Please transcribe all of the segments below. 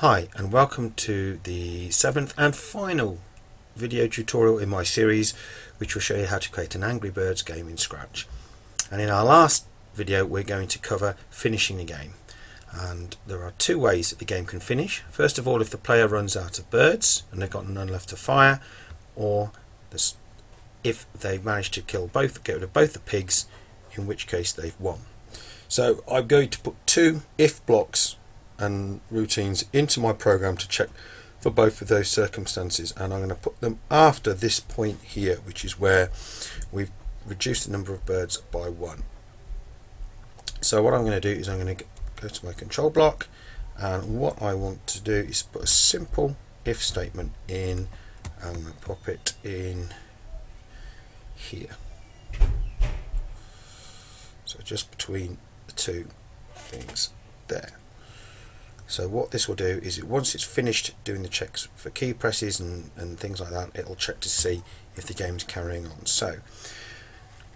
Hi and welcome to the seventh and final video tutorial in my series which will show you how to create an Angry Birds game in Scratch. And in our last video we're going to cover finishing the game. And there are two ways that the game can finish. First of all if the player runs out of birds and they've got none left to fire or if they've managed to kill both, get rid of both the pigs in which case they've won. So I'm going to put two if blocks and routines into my program to check for both of those circumstances and I'm going to put them after this point here which is where we've reduced the number of birds by one. So what I'm going to do is I'm going to go to my control block and what I want to do is put a simple if statement in and pop it in here. So just between the two things there so what this will do is it, once it's finished doing the checks for key presses and, and things like that, it'll check to see if the game's carrying on. So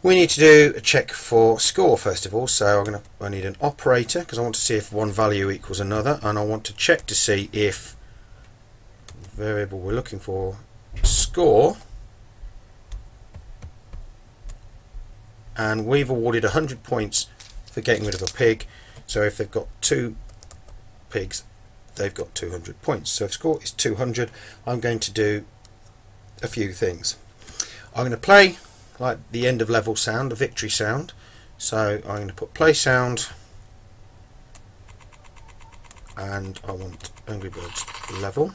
we need to do a check for score first of all. So I'm going to I need an operator because I want to see if one value equals another, and I want to check to see if the variable we're looking for score and we've awarded 100 points for getting rid of a pig so if they've got two pigs they've got 200 points. So if score is 200 I'm going to do a few things. I'm going to play like the end of level sound a victory sound. So I'm going to put play sound and I want Angry Birds level.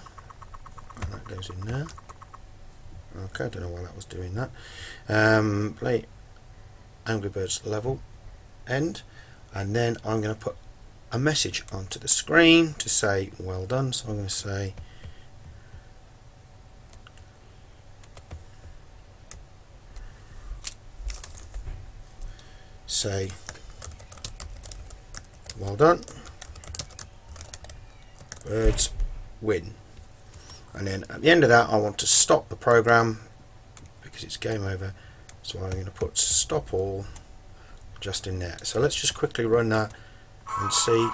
And that goes in there. Okay I don't know why that was doing that. Um, play Angry Birds level end. And then I'm going to put a message onto the screen to say well done. So I'm going to say say well done. Birds win. And then at the end of that I want to stop the program because it's game over. So I'm going to put stop all just in there. So let's just quickly run that and see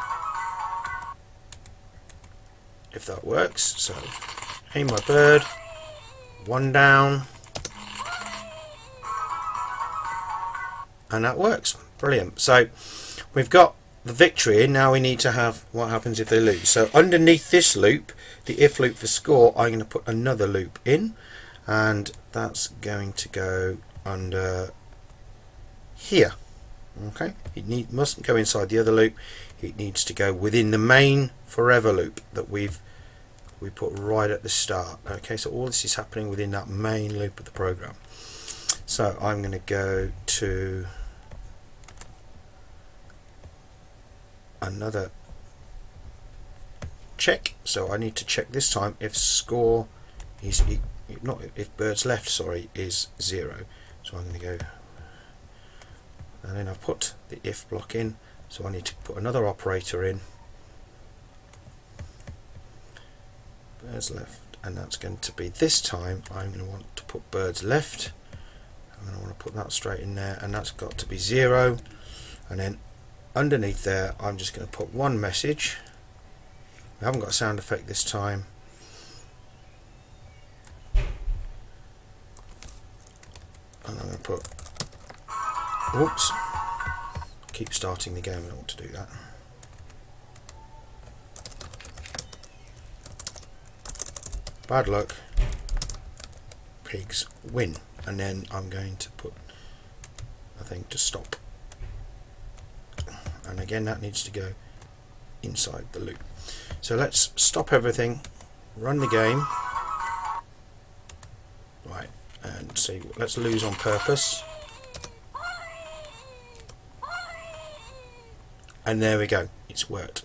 if that works. So aim my bird, one down, and that works. Brilliant. So we've got the victory now we need to have what happens if they lose. So underneath this loop, the if loop for score, I'm going to put another loop in and that's going to go under here okay. It need, mustn't go inside the other loop. It needs to go within the main forever loop that we've we put right at the start. Okay so all this is happening within that main loop of the program. So I'm going to go to another check. So I need to check this time if score is not if birds left sorry is zero. So I'm going to go and then I've put the if block in so I need to put another operator in. Birds left and that's going to be this time I'm going to want to put birds left. I'm going to want to put that straight in there and that's got to be zero. And then underneath there I'm just going to put one message. We haven't got a sound effect this time. And I'm going to put Oops. Keep starting the game, I don't want to do that. Bad luck. Pigs win. And then I'm going to put a thing to stop. And again that needs to go inside the loop. So let's stop everything, run the game. Right, and see, let's lose on purpose. And there we go it's worked.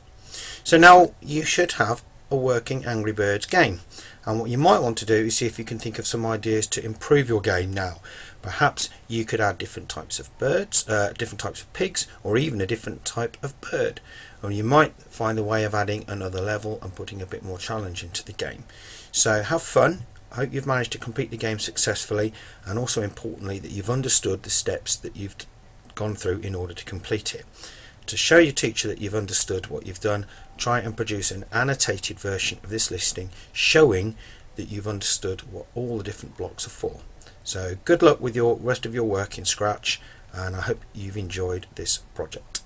So now you should have a working Angry Birds game. And what you might want to do is see if you can think of some ideas to improve your game now. Perhaps you could add different types of birds uh, different types of pigs or even a different type of bird. Or you might find a way of adding another level and putting a bit more challenge into the game. So have fun. I hope you've managed to complete the game successfully. And also importantly that you've understood the steps that you've gone through in order to complete it to show your teacher that you've understood what you've done, try and produce an annotated version of this listing showing that you've understood what all the different blocks are for. So good luck with your rest of your work in Scratch and I hope you've enjoyed this project.